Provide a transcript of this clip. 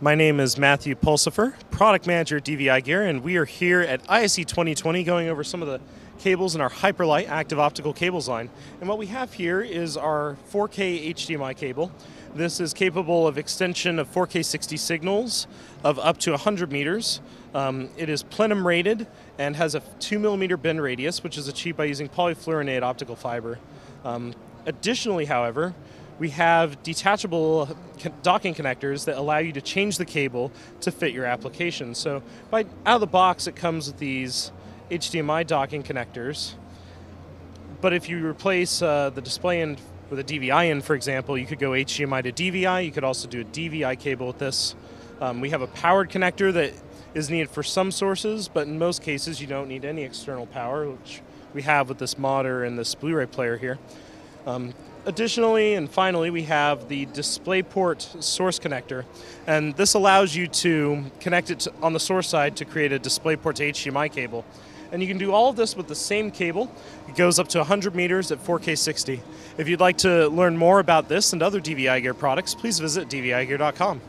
My name is Matthew Pulsipher, product manager at DVIGear, and we are here at ISE 2020 going over some of the cables in our Hyperlight active optical cables line. And what we have here is our 4K HDMI cable. This is capable of extension of 4K 60 signals of up to 100 meters. Um, it is plenum rated and has a 2 millimeter bend radius, which is achieved by using polyfluorinated optical fiber. Um, additionally, however, we have detachable docking connectors that allow you to change the cable to fit your application. So by out of the box, it comes with these HDMI docking connectors. But if you replace uh, the display end with a DVI in, for example, you could go HDMI to DVI. You could also do a DVI cable with this. Um, we have a powered connector that is needed for some sources, but in most cases you don't need any external power, which we have with this modder and this Blu-ray player here. Um, additionally and finally we have the DisplayPort source connector and this allows you to connect it to, on the source side to create a DisplayPort to HDMI cable. And you can do all of this with the same cable. It goes up to 100 meters at 4k 60 if you'd like to learn more about this and other dvi gear products please visit dvigear.com